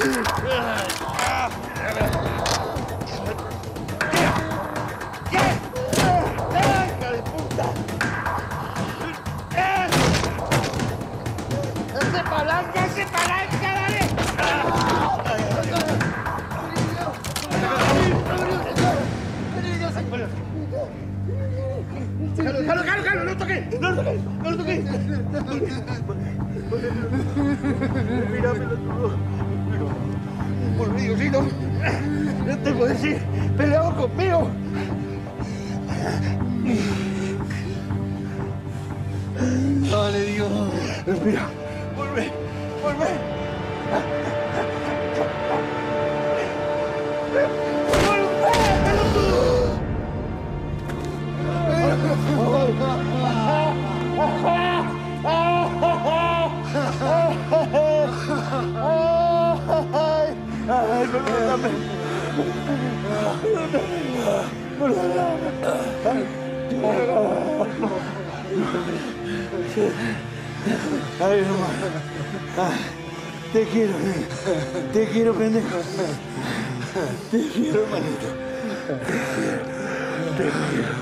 ¡No! ¡No toques! ¡No toques! Mira, Diosito. No te puedo decir. Peleado conmigo. Dale, Dios. Respira. Vuelve. Vuelve. Ay, perdóname. Ay, te quiero. Te quiero, pendejo. Te quiero, hermanito. Te quiero.